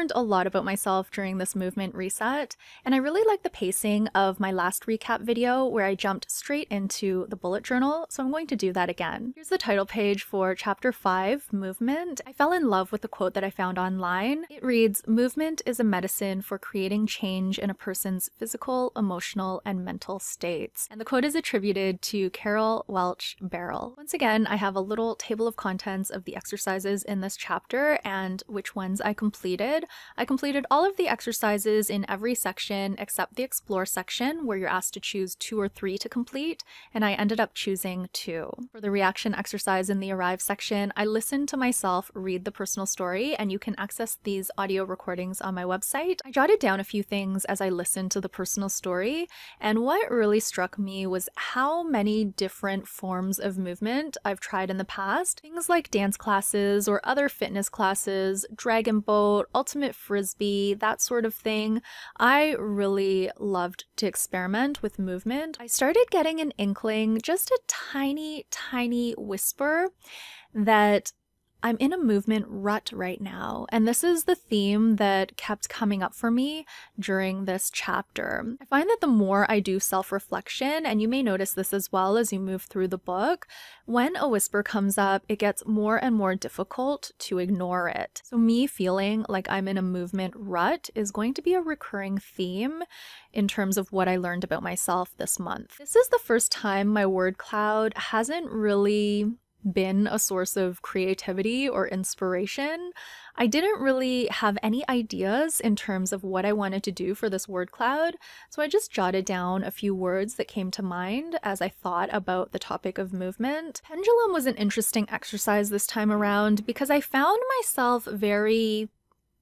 learned a lot about myself during this movement reset, and I really like the pacing of my last recap video where I jumped straight into the bullet journal, so I'm going to do that again. Here's the title page for chapter 5, Movement. I fell in love with the quote that I found online. It reads, Movement is a medicine for creating change in a person's physical, emotional, and mental states. And the quote is attributed to Carol Welch Barrel. Once again, I have a little table of contents of the exercises in this chapter and which ones I completed. I completed all of the exercises in every section except the explore section where you're asked to choose two or three to complete, and I ended up choosing two. For the reaction exercise in the arrive section, I listened to myself read the personal story, and you can access these audio recordings on my website. I jotted down a few things as I listened to the personal story, and what really struck me was how many different forms of movement I've tried in the past. Things like dance classes or other fitness classes, dragon boat, ultimate frisbee, that sort of thing. I really loved to experiment with movement. I started getting an inkling, just a tiny, tiny whisper that I'm in a movement rut right now, and this is the theme that kept coming up for me during this chapter. I find that the more I do self reflection, and you may notice this as well as you move through the book, when a whisper comes up, it gets more and more difficult to ignore it. So, me feeling like I'm in a movement rut is going to be a recurring theme in terms of what I learned about myself this month. This is the first time my word cloud hasn't really been a source of creativity or inspiration. I didn't really have any ideas in terms of what I wanted to do for this word cloud, so I just jotted down a few words that came to mind as I thought about the topic of movement. Pendulum was an interesting exercise this time around because I found myself very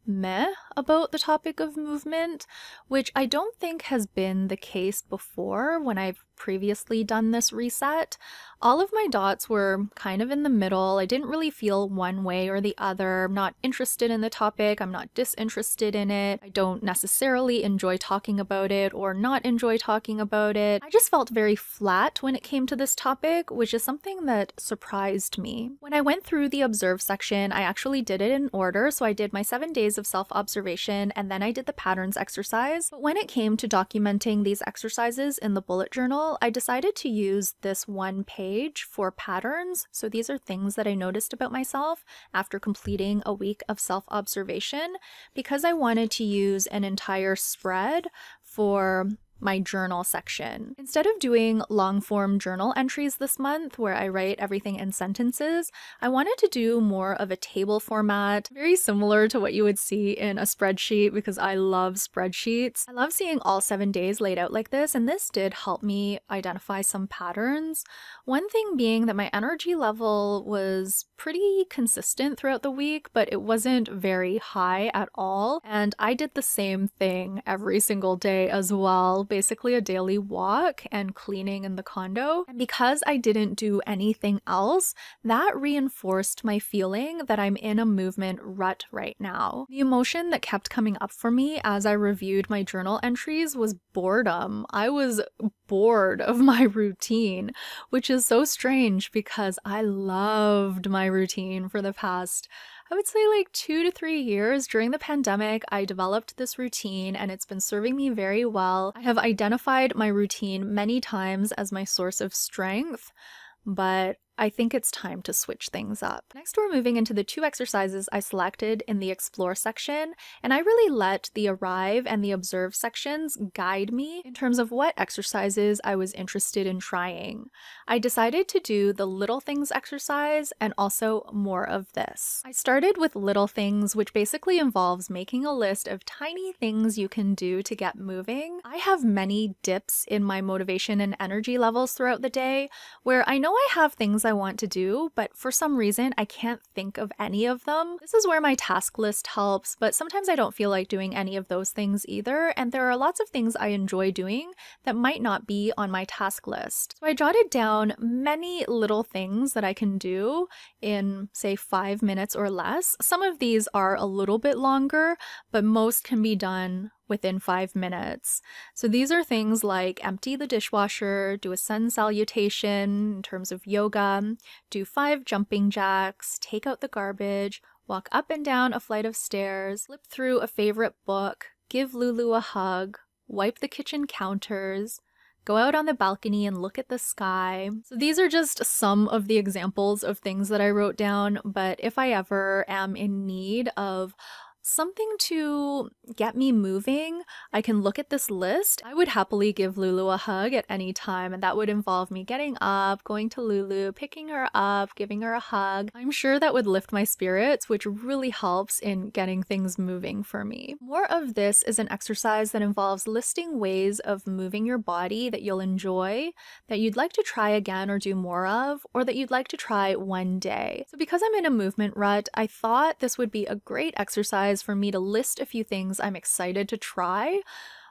meh about the topic of movement, which I don't think has been the case before when I've previously done this reset. All of my dots were kind of in the middle. I didn't really feel one way or the other. I'm not interested in the topic. I'm not disinterested in it. I don't necessarily enjoy talking about it or not enjoy talking about it. I just felt very flat when it came to this topic, which is something that surprised me. When I went through the observe section, I actually did it in order. So I did my seven days of self observation and then I did the patterns exercise. But when it came to documenting these exercises in the bullet journal, I decided to use this one page for patterns. So these are things that I noticed about myself after completing a week of self observation because I wanted to use an entire spread for my journal section. Instead of doing long form journal entries this month where I write everything in sentences, I wanted to do more of a table format, very similar to what you would see in a spreadsheet because I love spreadsheets. I love seeing all seven days laid out like this, and this did help me identify some patterns. One thing being that my energy level was pretty consistent throughout the week, but it wasn't very high at all. And I did the same thing every single day as well basically a daily walk and cleaning in the condo. And because I didn't do anything else, that reinforced my feeling that I'm in a movement rut right now. The emotion that kept coming up for me as I reviewed my journal entries was boredom. I was bored of my routine, which is so strange because I loved my routine for the past I would say like two to three years during the pandemic, I developed this routine and it's been serving me very well. I have identified my routine many times as my source of strength, but I think it's time to switch things up. Next, we're moving into the two exercises I selected in the Explore section, and I really let the Arrive and the Observe sections guide me in terms of what exercises I was interested in trying. I decided to do the Little Things exercise and also more of this. I started with Little Things, which basically involves making a list of tiny things you can do to get moving. I have many dips in my motivation and energy levels throughout the day where I know I have things I want to do, but for some reason I can't think of any of them. This is where my task list helps, but sometimes I don't feel like doing any of those things either, and there are lots of things I enjoy doing that might not be on my task list. So I jotted down many little things that I can do in, say, five minutes or less. Some of these are a little bit longer, but most can be done within five minutes. So these are things like empty the dishwasher, do a sun salutation in terms of yoga, do five jumping jacks, take out the garbage, walk up and down a flight of stairs, flip through a favorite book, give Lulu a hug, wipe the kitchen counters, go out on the balcony and look at the sky. So these are just some of the examples of things that I wrote down, but if I ever am in need of something to get me moving, I can look at this list. I would happily give Lulu a hug at any time, and that would involve me getting up, going to Lulu, picking her up, giving her a hug. I'm sure that would lift my spirits, which really helps in getting things moving for me. More of this is an exercise that involves listing ways of moving your body that you'll enjoy, that you'd like to try again or do more of, or that you'd like to try one day. So because I'm in a movement rut, I thought this would be a great exercise for me to list a few things I'm excited to try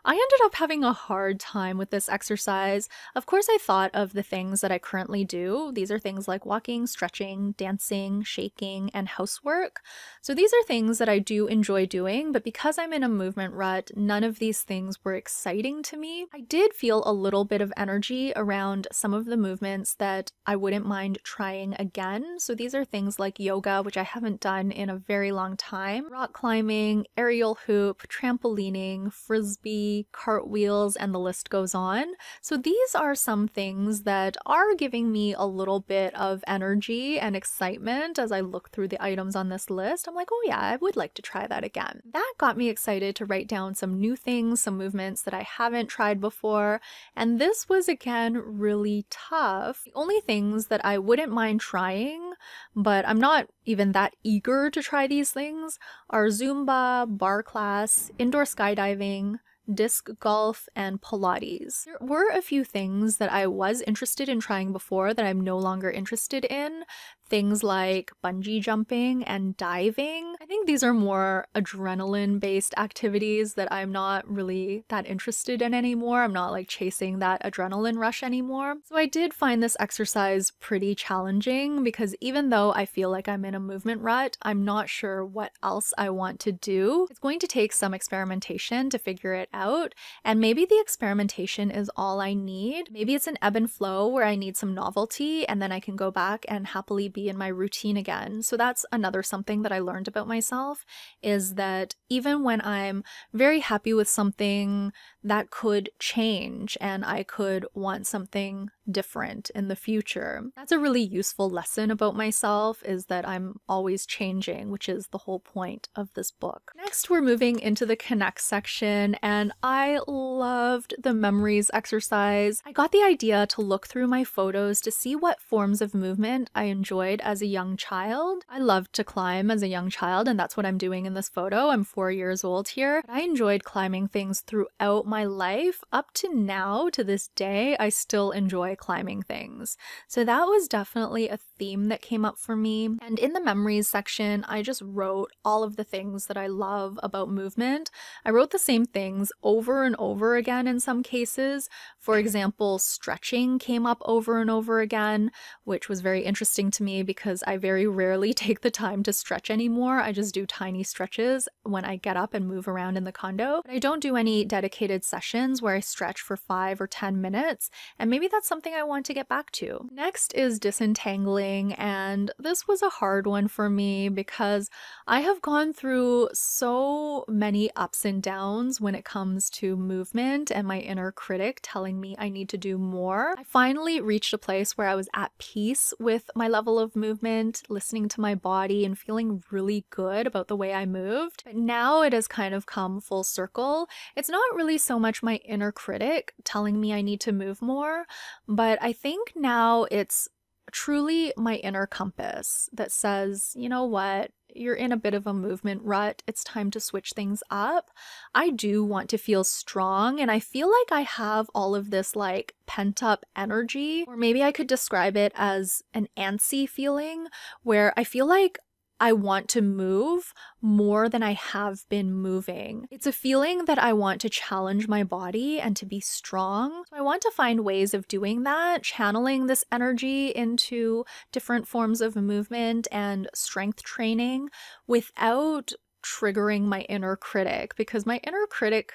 I ended up having a hard time with this exercise. Of course, I thought of the things that I currently do. These are things like walking, stretching, dancing, shaking, and housework. So these are things that I do enjoy doing, but because I'm in a movement rut, none of these things were exciting to me. I did feel a little bit of energy around some of the movements that I wouldn't mind trying again. So these are things like yoga, which I haven't done in a very long time, rock climbing, aerial hoop, trampolining, frisbee, cartwheels, and the list goes on. So these are some things that are giving me a little bit of energy and excitement as I look through the items on this list. I'm like, oh yeah, I would like to try that again. That got me excited to write down some new things, some movements that I haven't tried before, and this was again really tough. The only things that I wouldn't mind trying, but I'm not even that eager to try these things, are Zumba, barre class, indoor skydiving, disc golf, and Pilates. There were a few things that I was interested in trying before that I'm no longer interested in, things like bungee jumping and diving. I think these are more adrenaline based activities that I'm not really that interested in anymore. I'm not like chasing that adrenaline rush anymore. So I did find this exercise pretty challenging because even though I feel like I'm in a movement rut, I'm not sure what else I want to do. It's going to take some experimentation to figure it out, and maybe the experimentation is all I need. Maybe it's an ebb and flow where I need some novelty and then I can go back and happily be in my routine again. So that's another something that I learned about myself is that even when I'm very happy with something that could change and I could want something different in the future. That's a really useful lesson about myself is that I'm always changing, which is the whole point of this book. Next, we're moving into the connect section and I loved the memories exercise. I got the idea to look through my photos to see what forms of movement I enjoyed as a young child. I loved to climb as a young child and that's what I'm doing in this photo. I'm four years old here. I enjoyed climbing things throughout my life. Up to now, to this day, I still enjoy climbing things. So that was definitely a theme that came up for me. And in the memories section, I just wrote all of the things that I love about movement. I wrote the same things over and over again in some cases. For example, stretching came up over and over again, which was very interesting to me because I very rarely take the time to stretch anymore. I just do tiny stretches when I get up and move around in the condo. But I don't do any dedicated sessions where I stretch for five or 10 minutes, and maybe that's something I want to get back to. Next is disentangling, and this was a hard one for me because I have gone through so many ups and downs when it comes to movement and my inner critic telling me I need to do more. I finally reached a place where I was at peace with my level of movement, listening to my body, and feeling really good about the way I moved. But now it has kind of come full circle. It's not really so much my inner critic telling me I need to move more, but I think now it's truly my inner compass that says, you know what, you're in a bit of a movement rut, it's time to switch things up. I do want to feel strong, and I feel like I have all of this like pent up energy, or maybe I could describe it as an antsy feeling where I feel like I want to move more than I have been moving. It's a feeling that I want to challenge my body and to be strong. So I want to find ways of doing that, channeling this energy into different forms of movement and strength training without triggering my inner critic because my inner critic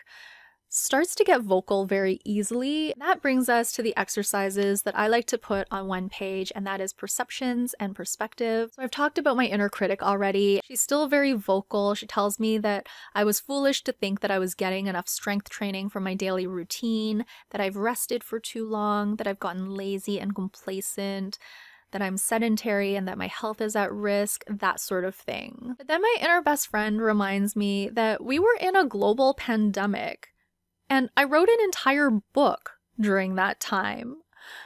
starts to get vocal very easily. That brings us to the exercises that I like to put on one page, and that is perceptions and perspective. So I've talked about my inner critic already. She's still very vocal. She tells me that I was foolish to think that I was getting enough strength training for my daily routine, that I've rested for too long, that I've gotten lazy and complacent that I'm sedentary and that my health is at risk, that sort of thing. But then my inner best friend reminds me that we were in a global pandemic. And I wrote an entire book during that time.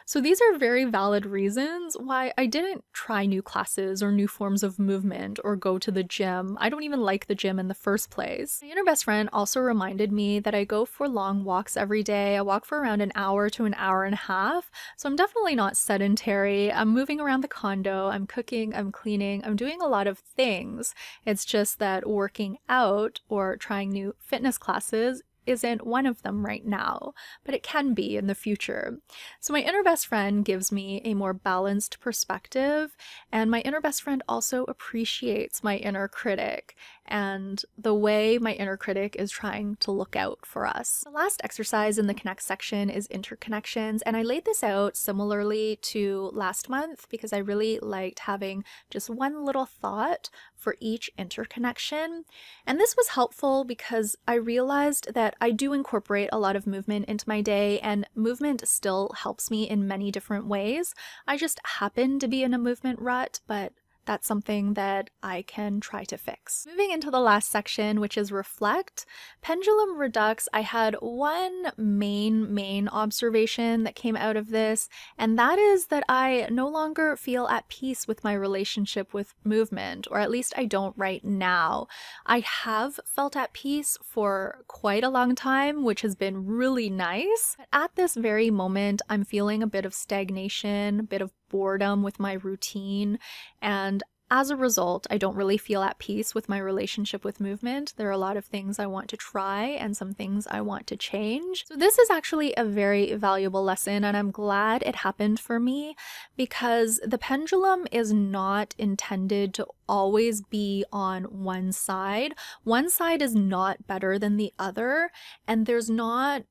So these are very valid reasons why I didn't try new classes or new forms of movement or go to the gym. I don't even like the gym in the first place. My inner best friend also reminded me that I go for long walks every day. I walk for around an hour to an hour and a half. So I'm definitely not sedentary. I'm moving around the condo, I'm cooking, I'm cleaning, I'm doing a lot of things. It's just that working out or trying new fitness classes isn't one of them right now, but it can be in the future. So, my inner best friend gives me a more balanced perspective, and my inner best friend also appreciates my inner critic and the way my inner critic is trying to look out for us. The last exercise in the connect section is interconnections, and I laid this out similarly to last month because I really liked having just one little thought for each interconnection. And this was helpful because I realized that I do incorporate a lot of movement into my day, and movement still helps me in many different ways. I just happen to be in a movement rut, but that's something that I can try to fix. Moving into the last section, which is reflect, pendulum redux, I had one main, main observation that came out of this, and that is that I no longer feel at peace with my relationship with movement, or at least I don't right now. I have felt at peace for quite a long time, which has been really nice. At this very moment, I'm feeling a bit of stagnation, a bit of boredom with my routine. And as a result, I don't really feel at peace with my relationship with movement. There are a lot of things I want to try and some things I want to change. So, this is actually a very valuable lesson, and I'm glad it happened for me because the pendulum is not intended to always be on one side. One side is not better than the other, and there's not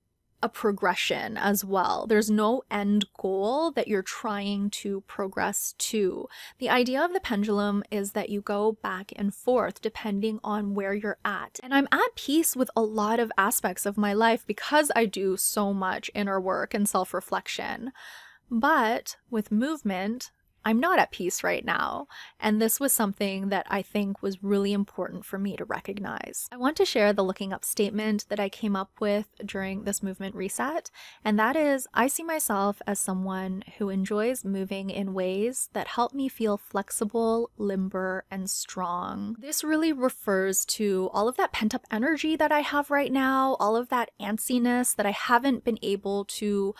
a progression as well. There's no end goal that you're trying to progress to. The idea of the pendulum is that you go back and forth depending on where you're at. And I'm at peace with a lot of aspects of my life because I do so much inner work and self reflection. But with movement, I'm not at peace right now. And this was something that I think was really important for me to recognize. I want to share the looking up statement that I came up with during this movement reset, and that is I see myself as someone who enjoys moving in ways that help me feel flexible, limber, and strong. This really refers to all of that pent up energy that I have right now, all of that antsiness that I haven't been able to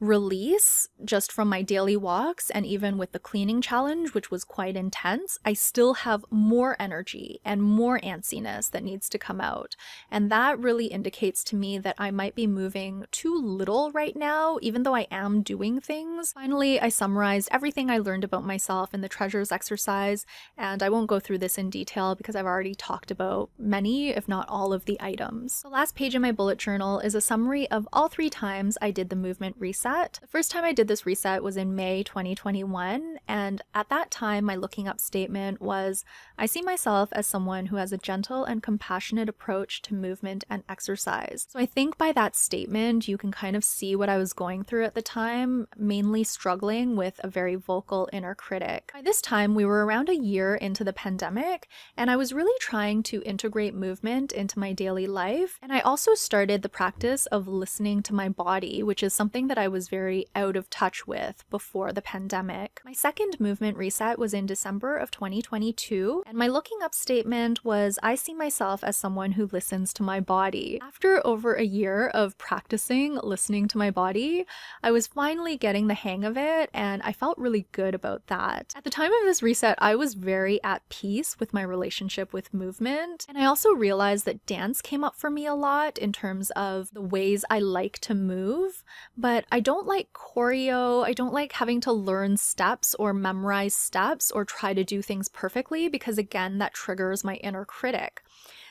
release just from my daily walks and even with the cleaning challenge, which was quite intense, I still have more energy and more antsiness that needs to come out. And that really indicates to me that I might be moving too little right now, even though I am doing things. Finally, I summarized everything I learned about myself in the treasures exercise, and I won't go through this in detail because I've already talked about many, if not all, of the items. The last page in my bullet journal is a summary of all three times I did the movement reset reset. The first time I did this reset was in May 2021, and at that time, my looking up statement was I see myself as someone who has a gentle and compassionate approach to movement and exercise. So I think by that statement, you can kind of see what I was going through at the time, mainly struggling with a very vocal inner critic. By this time, we were around a year into the pandemic, and I was really trying to integrate movement into my daily life. And I also started the practice of listening to my body, which is something that I was was very out of touch with before the pandemic. My second movement reset was in December of 2022, and my looking up statement was I see myself as someone who listens to my body. After over a year of practicing listening to my body, I was finally getting the hang of it, and I felt really good about that. At the time of this reset, I was very at peace with my relationship with movement, and I also realized that dance came up for me a lot in terms of the ways I like to move, but I don't like choreo. I don't like having to learn steps or memorize steps or try to do things perfectly because, again, that triggers my inner critic.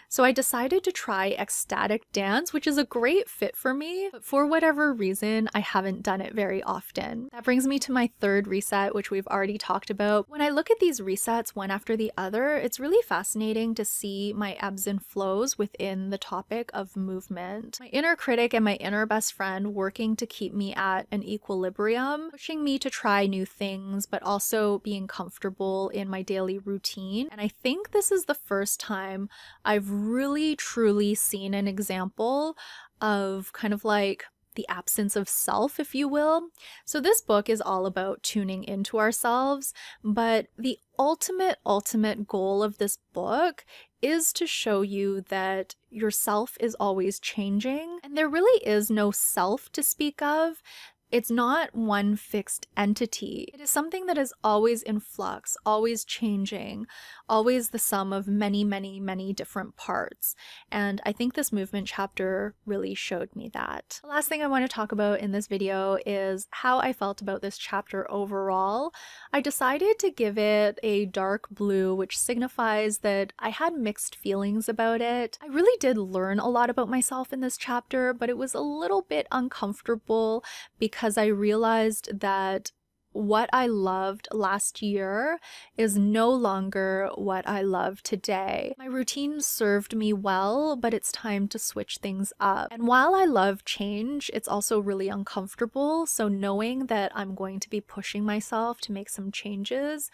So I decided to try ecstatic dance, which is a great fit for me, but for whatever reason, I haven't done it very often. That brings me to my third reset, which we've already talked about. When I look at these resets one after the other, it's really fascinating to see my ebbs and flows within the topic of movement. My inner critic and my inner best friend working to keep me at an equilibrium, pushing me to try new things, but also being comfortable in my daily routine. And I think this is the first time I've really truly seen an example of kind of like the absence of self, if you will. So, this book is all about tuning into ourselves, but the ultimate, ultimate goal of this book is to show you that yourself is always changing and there really is no self to speak of. It's not one fixed entity. It is something that is always in flux, always changing, always the sum of many, many, many different parts. And I think this movement chapter really showed me that. The last thing I want to talk about in this video is how I felt about this chapter overall. I decided to give it a dark blue, which signifies that I had mixed feelings about it. I really did learn a lot about myself in this chapter, but it was a little bit uncomfortable because because I realized that what I loved last year is no longer what I love today. My routine served me well, but it's time to switch things up. And while I love change, it's also really uncomfortable. So knowing that I'm going to be pushing myself to make some changes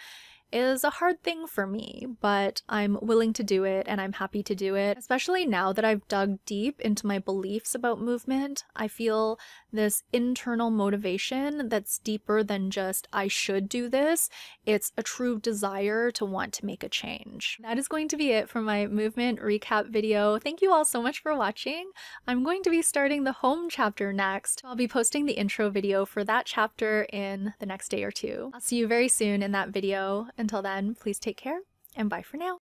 is a hard thing for me, but I'm willing to do it and I'm happy to do it, especially now that I've dug deep into my beliefs about movement. I feel this internal motivation that's deeper than just I should do this. It's a true desire to want to make a change. That is going to be it for my movement recap video. Thank you all so much for watching. I'm going to be starting the home chapter next. I'll be posting the intro video for that chapter in the next day or two. I'll see you very soon in that video. Until then, please take care and bye for now.